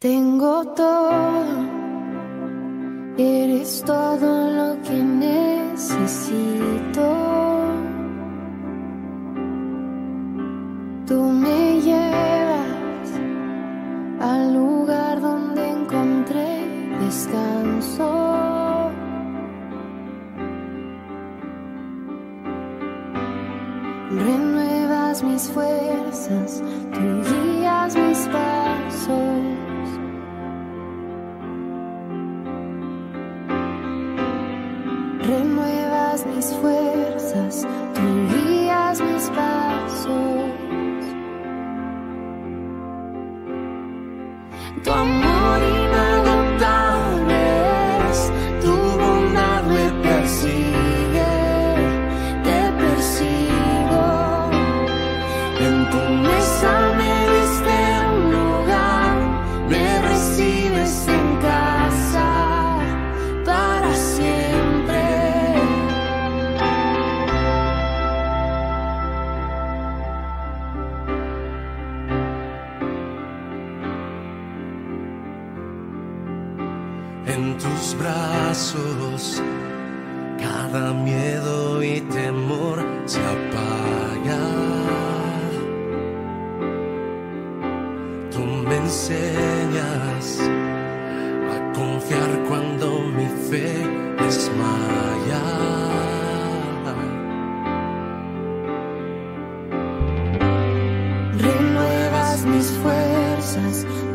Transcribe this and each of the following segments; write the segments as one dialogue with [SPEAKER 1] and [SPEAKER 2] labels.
[SPEAKER 1] Tengo todo, eres todo lo que necesito. Tú me llevas al lugar donde encontré descanso. Renuevas mis fuerzas, tú guías mis pasos. us. mis fuerzas.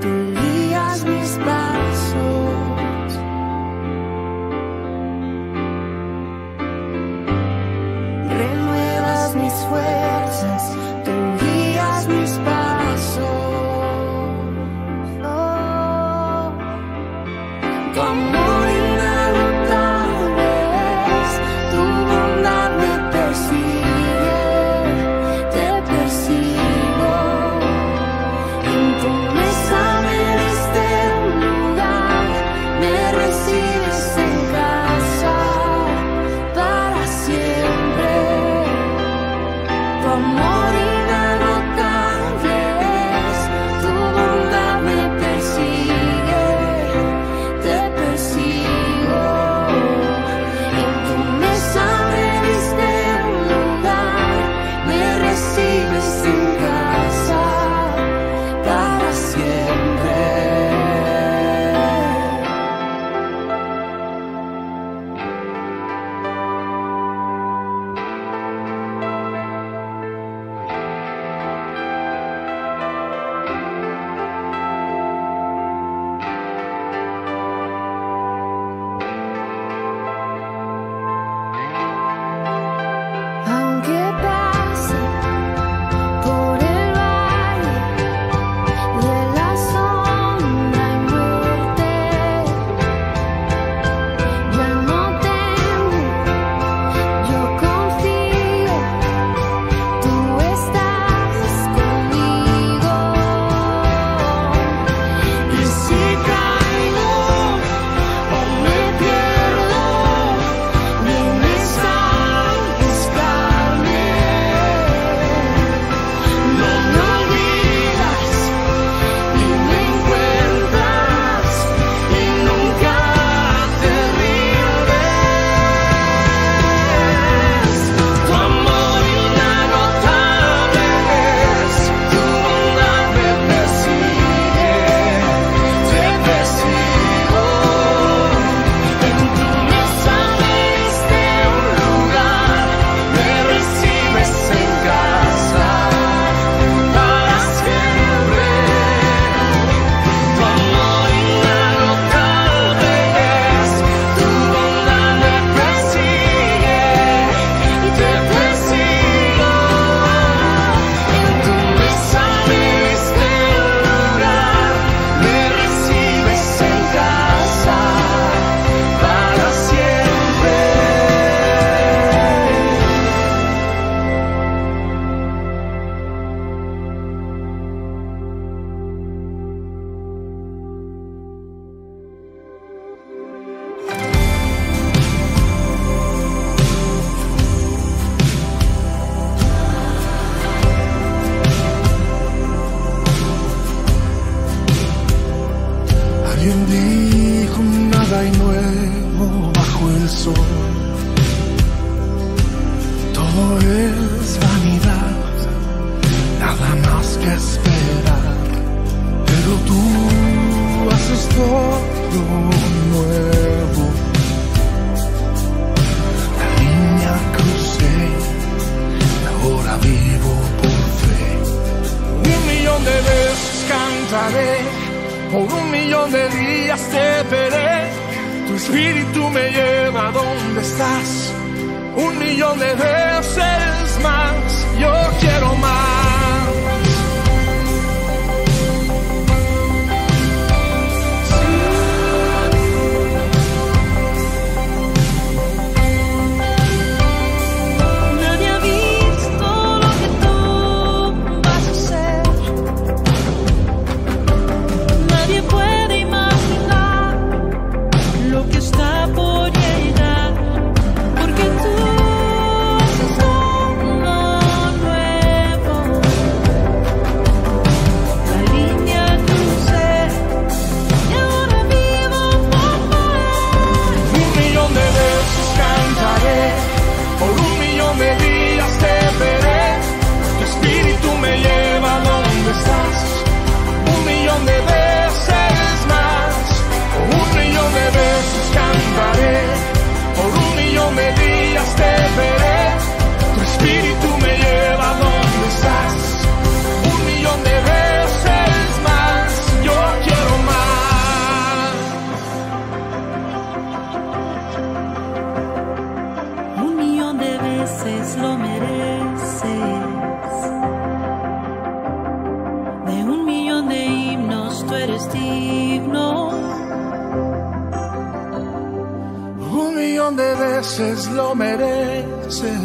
[SPEAKER 2] lo mereces.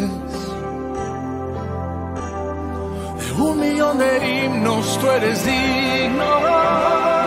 [SPEAKER 2] De un millón de himnos tú eres digno.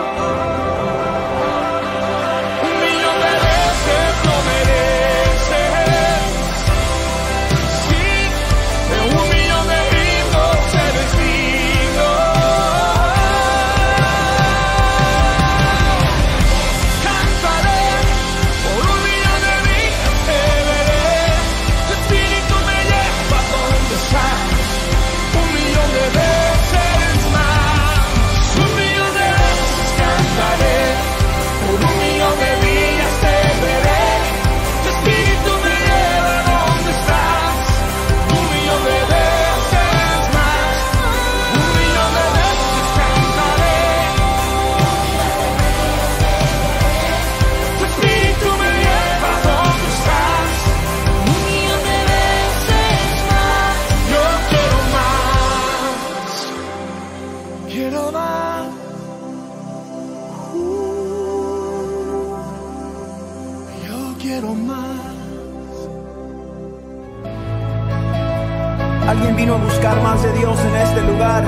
[SPEAKER 3] lugar.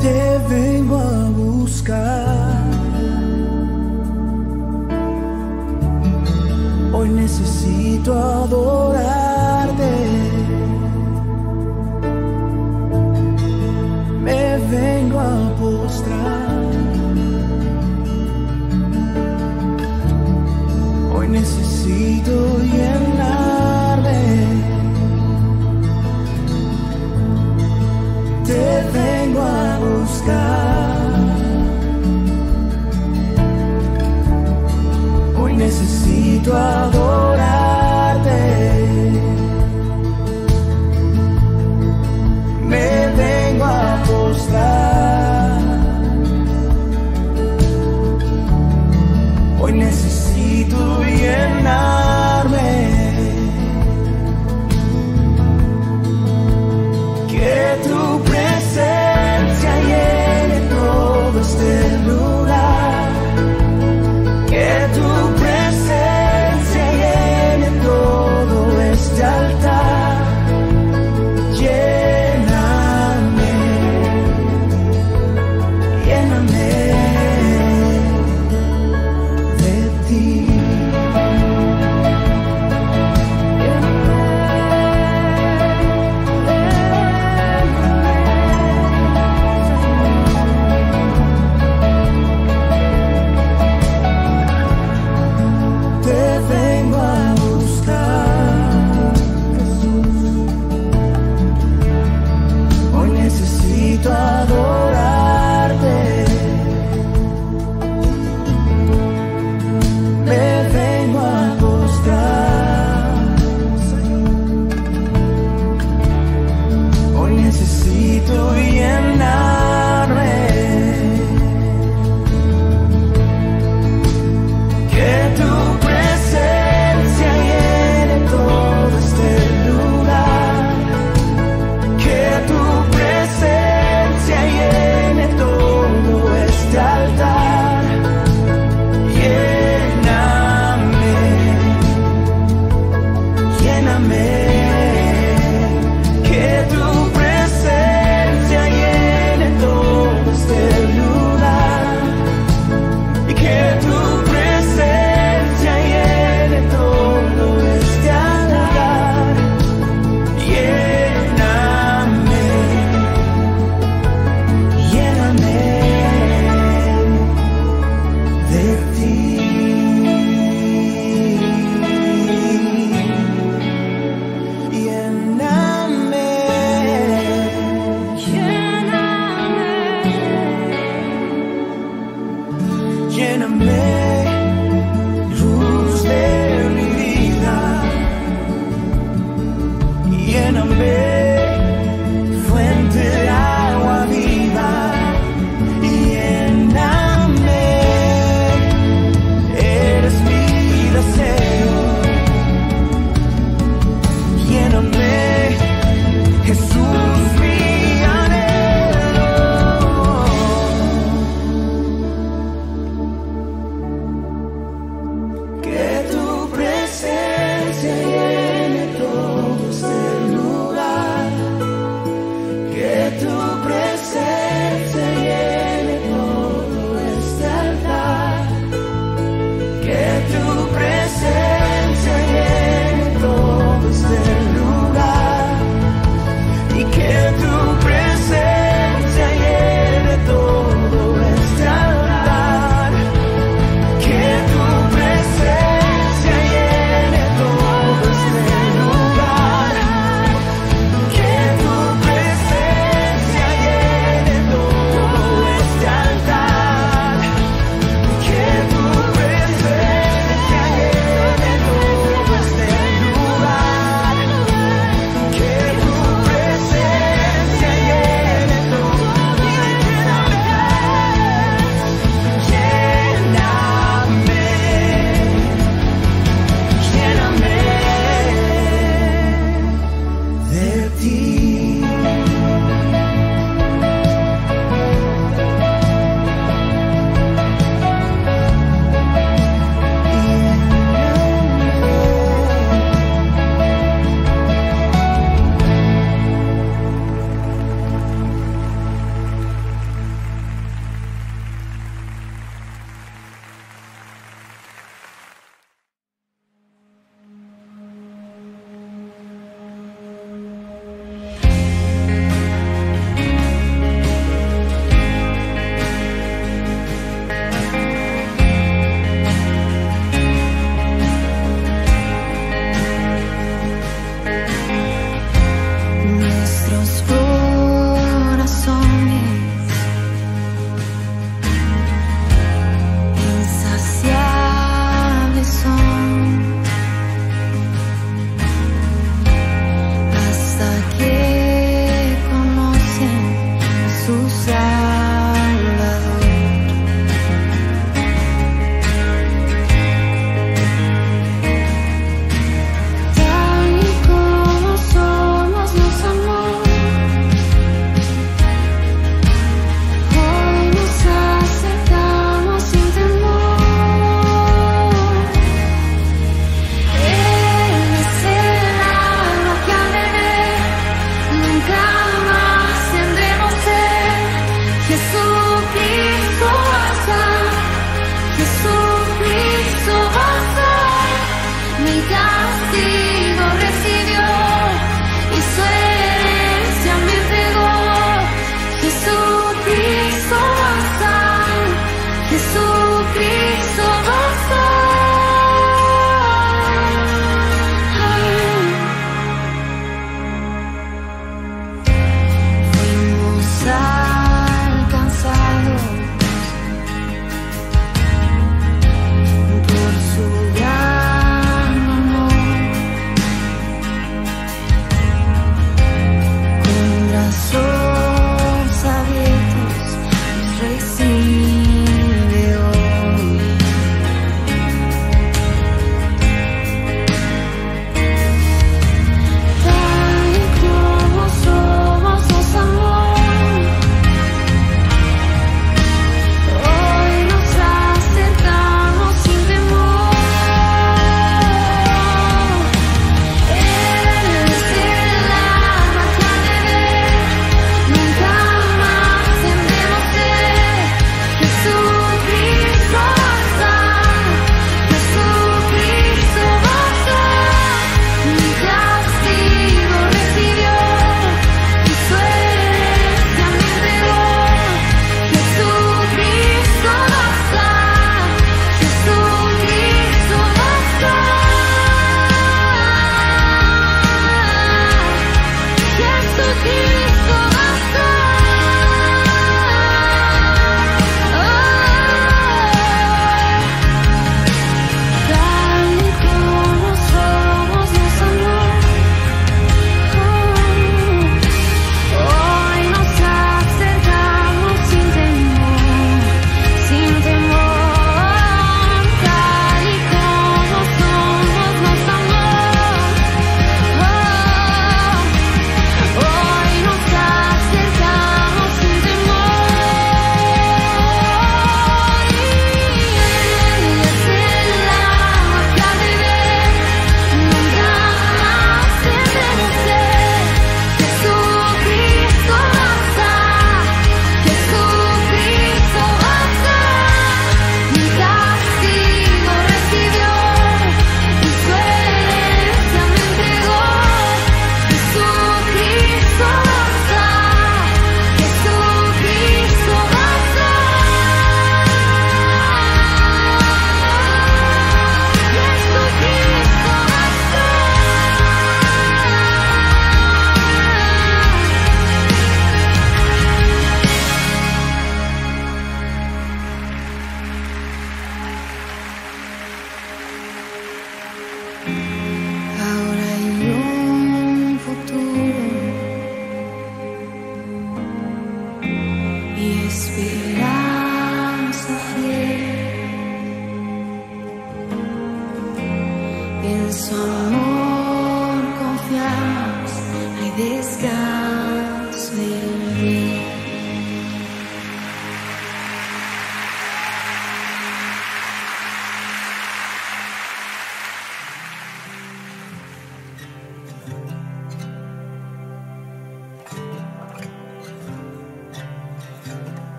[SPEAKER 3] Te vengo a buscar. Hoy necesito
[SPEAKER 1] adorar.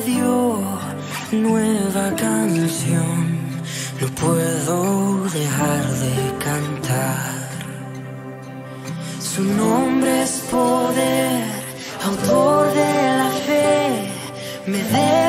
[SPEAKER 1] dio nueva canción. No puedo dejar de cantar. Su nombre es poder, autor de la fe. Me debe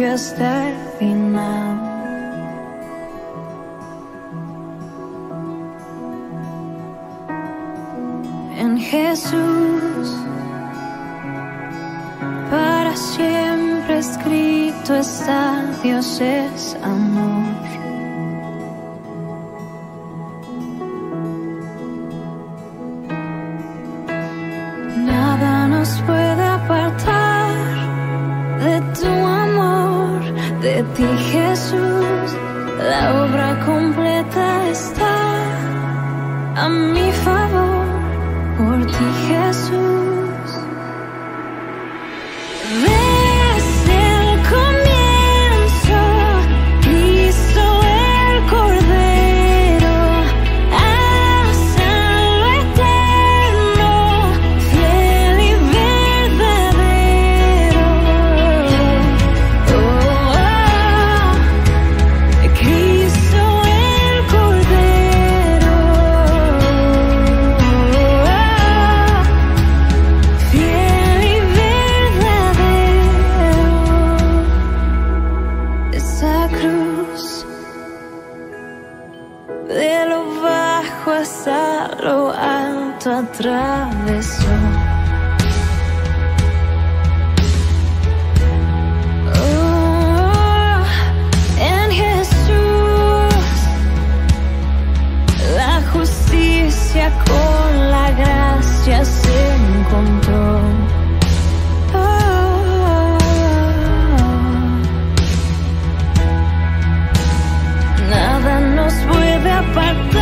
[SPEAKER 1] propio hasta final. En Jesús, para siempre escrito está, Dios es amor.
[SPEAKER 4] But.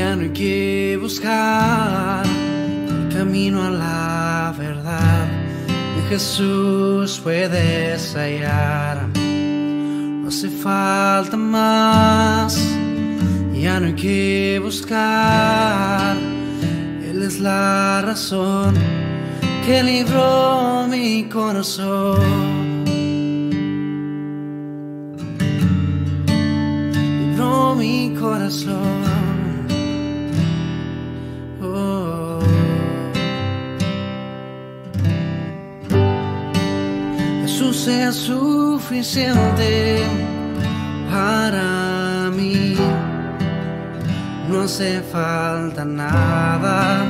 [SPEAKER 4] Ya no hay que buscar el camino a la verdad. En Jesús puedes hallar, no hace falta más, ya no hay que buscar. Él es la razón que libró mi corazón. Libró mi corazón. Es suficiente para mí. No hace falta nada.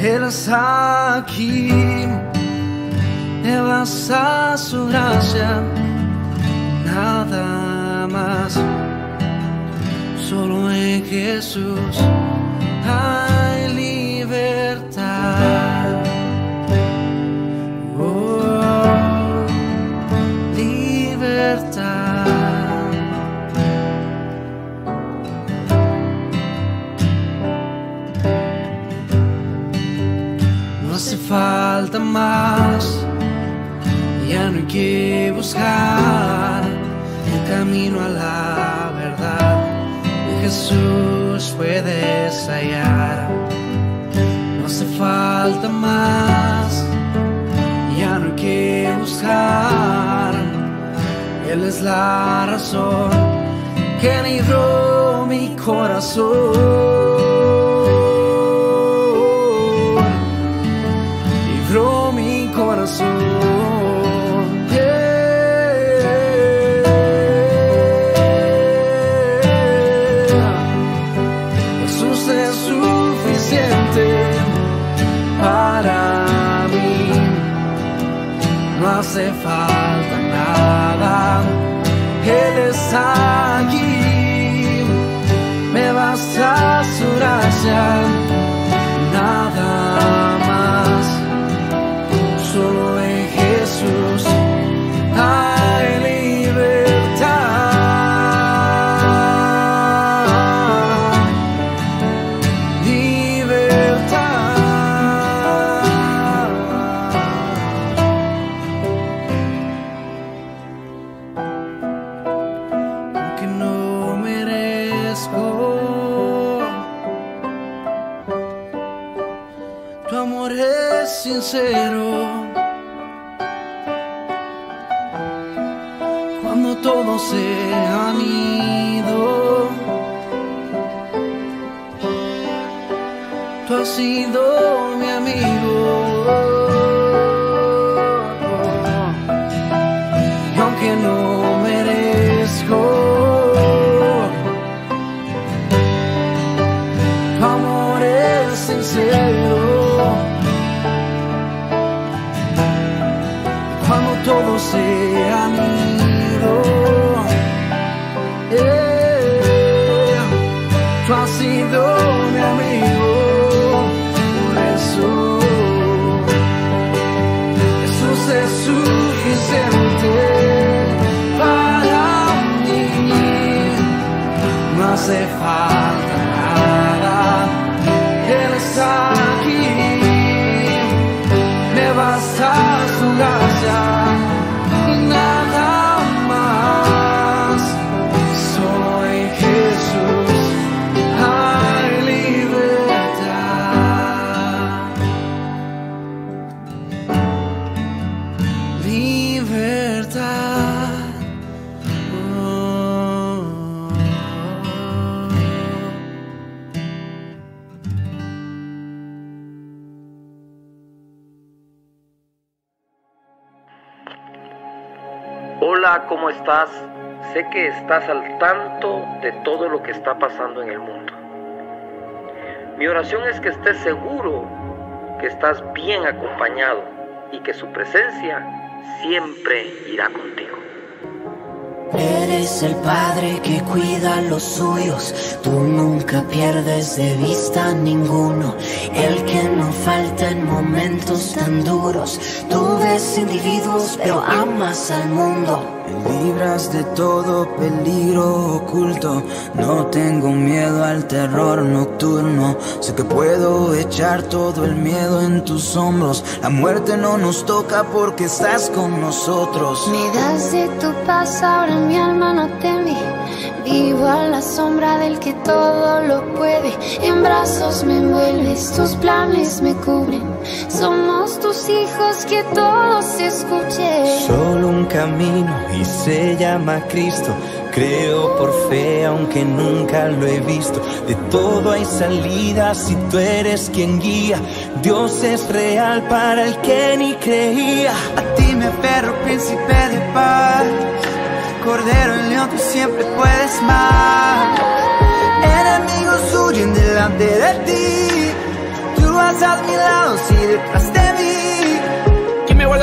[SPEAKER 4] Él está aquí. Me basta su gracia. Nada más. Solo en Jesús hay libertad. Falta más, ya no hay que buscar el camino a la verdad. Jesús puedes hallar. No hace falta más, ya no hay que buscar. Él es la razón que libró mi corazón. Tú has sido mi amigo. Por eso Jesús es suficiente para mí. No hace falta
[SPEAKER 5] ¿cómo estás? Sé que estás al tanto de todo lo que está pasando en el mundo. Mi oración es que estés seguro que estás bien acompañado y que su presencia siempre irá contigo.
[SPEAKER 1] Eres
[SPEAKER 3] el padre que cuida a los suyos. Tú nunca pierdes de vista a ninguno. El que no falta en momentos tan duros. Tú ves individuos, pero amas al mundo.
[SPEAKER 6] Me libras de todo peligro oculto. No tengo miedo al terror nocturno. Sé que puedo echar todo el miedo en tus hombros. La muerte no nos toca porque estás con nosotros.
[SPEAKER 1] Me das de tu paz, ahora mi alma no teme. Vivo a la sombra del que todo lo puede. En brazos me envuelves, tus planes me cubren. Somos tus hijos, que todos se escuchen.
[SPEAKER 7] Solo un camino y se llama Cristo. Creo por fe, aunque nunca lo he visto. De todo hay salida si tú eres quien guía. Dios es real para el que ni creía.
[SPEAKER 6] A ti me aferro, príncipe de paz. Cordero en león, tú siempre puedes más. Enemigos huyen delante de ti. Tú vas a mi lado, si detrás de mí.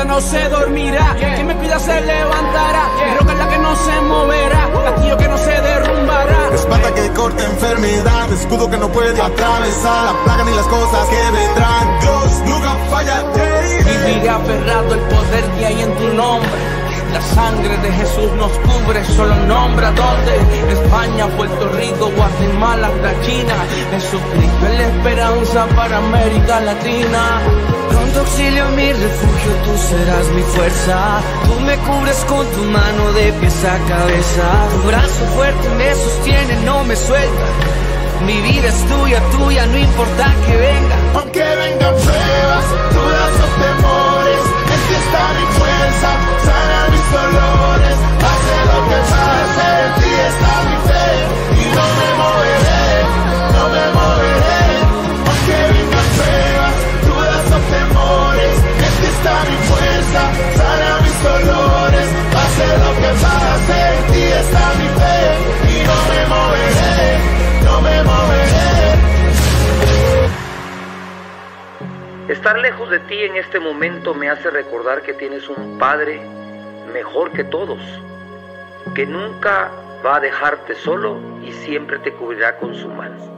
[SPEAKER 8] No se dormirá. Quien me cuida se levantará. Roca la que no se moverá. Castillo que no se derrumbará.
[SPEAKER 9] Espada que corta enfermedad, escudo que no puede atravesar la plaga ni las cosas que vendrán. Dios nunca falla.
[SPEAKER 8] Viviré aferrado el poder que hay en tu nombre. La sangre de Jesús nos cubre, solo nombra dónde. España, Puerto Rico, Guatemala, hasta China. Jesucristo es la esperanza para América Latina.
[SPEAKER 6] Pronto auxilio mi refugio, tú serás mi fuerza. Tú me cubres con tu mano de pies a cabeza. Tu brazo fuerte me sostiene, no me suelta. Mi vida es tuya, tuya, no importa que venga.
[SPEAKER 9] Aunque vengan pruebas, dudas o temores, en ti está mi fuerza, dolores. Pase lo que pase, en ti está mi fe y no me moveré, no me moveré. Aunque vengan pruebas, dudas o temores, en ti está mi fuerza, sana mis dolores. Pase lo que pase, en ti está mi fe y no me moveré, no me moveré.
[SPEAKER 5] Estar lejos de ti en este momento me hace recordar que tienes un Padre mejor que todos, que nunca va a dejarte solo y siempre te cubrirá con su mano.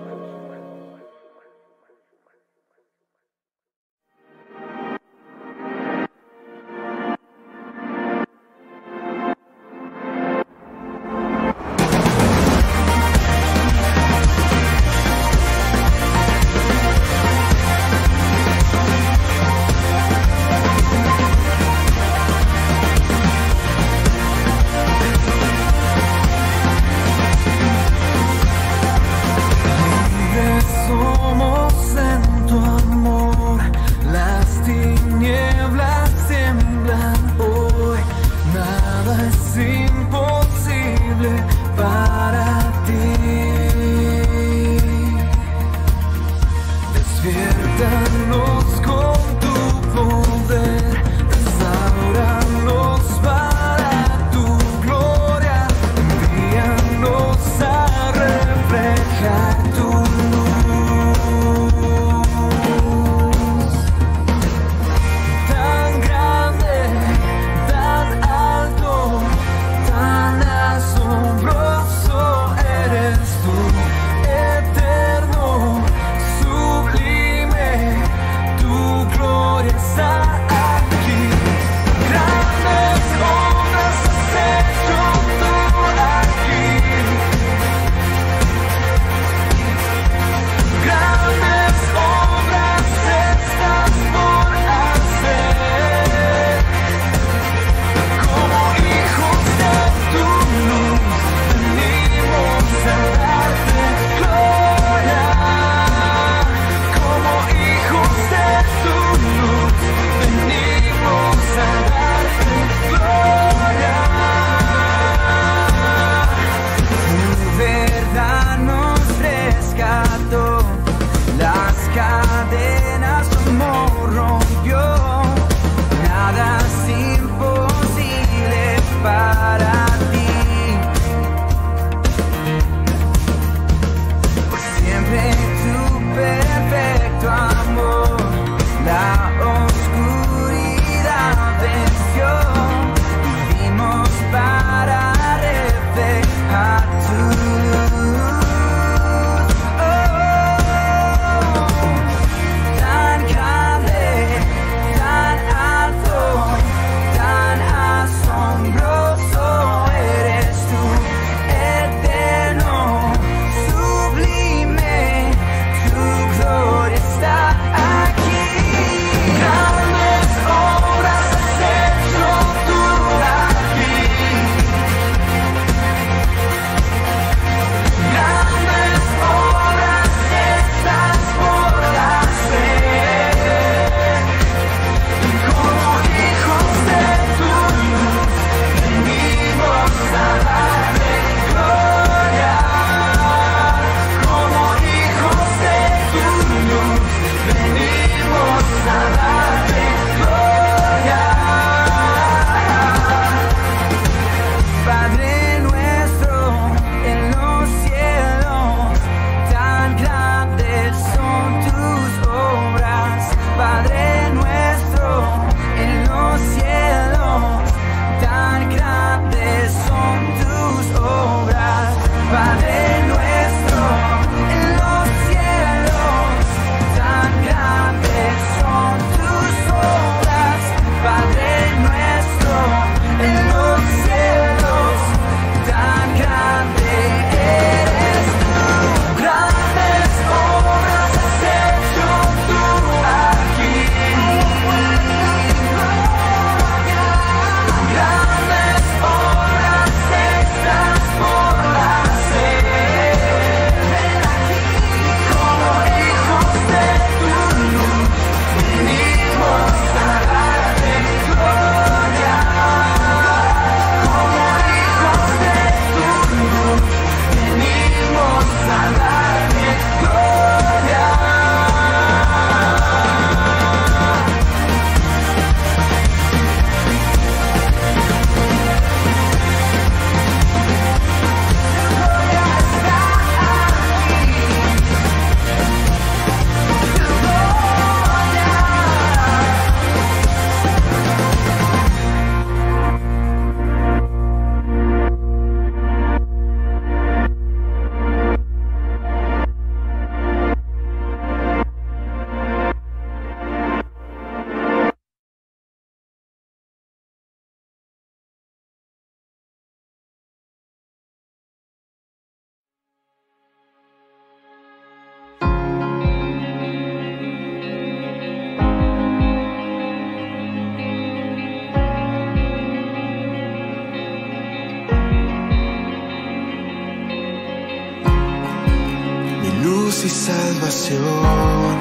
[SPEAKER 10] Salvación.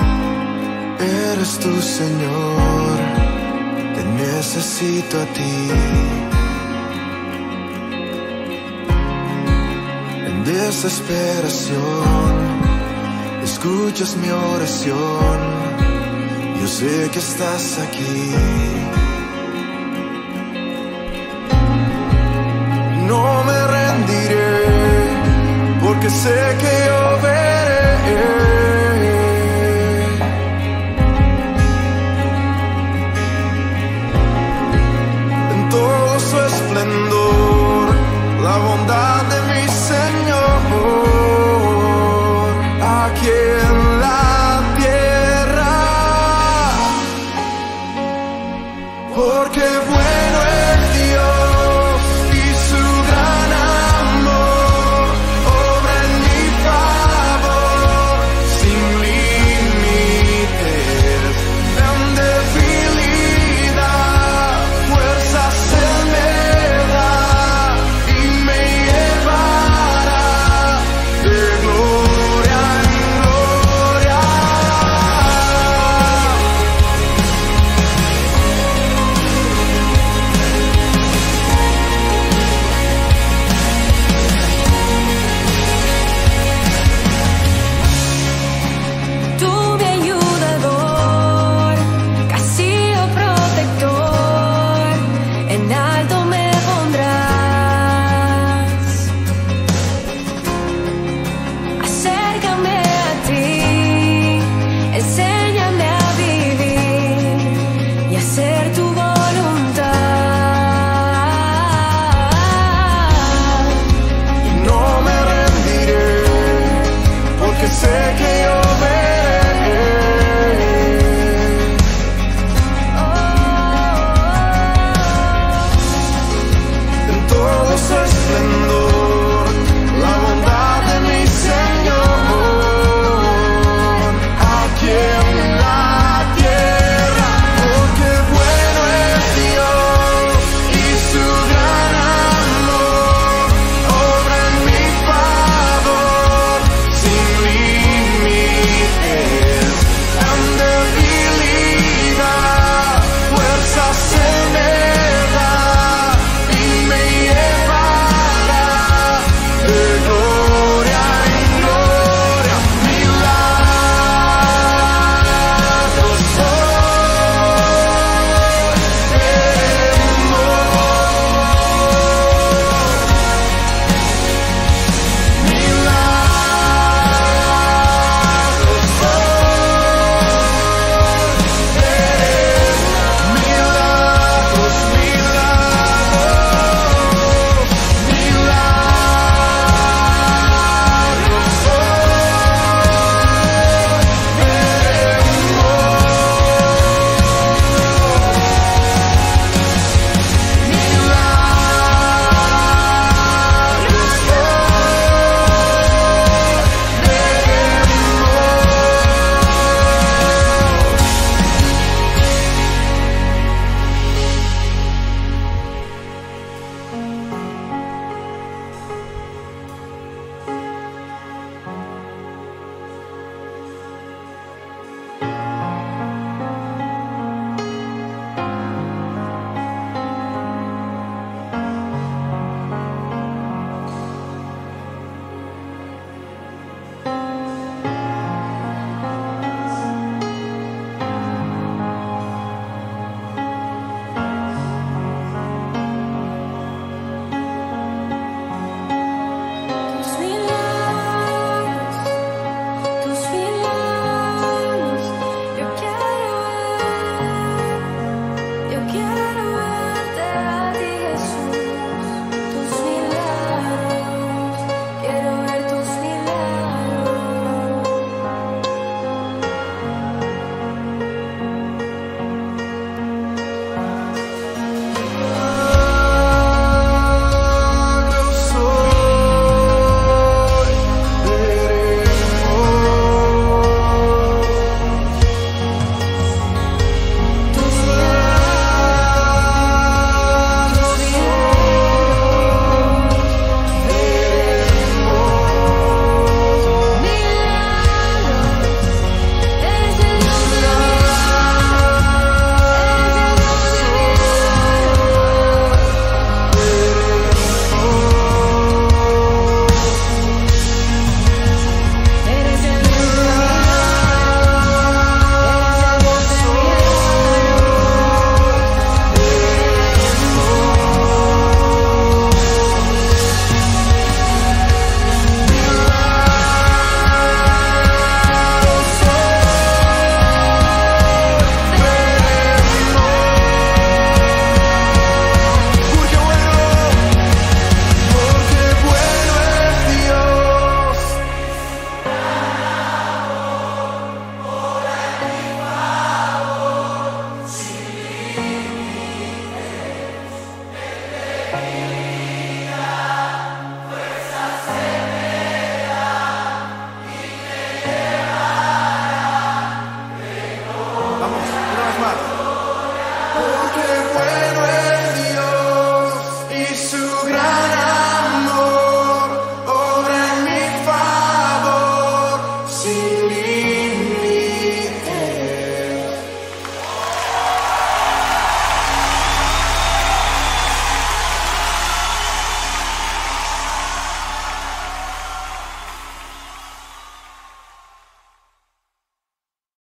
[SPEAKER 10] Eres tu Señor, te necesito a ti. En desesperación, escuchas mi oración. Yo sé que estás aquí. No me rendiré, porque sé que yo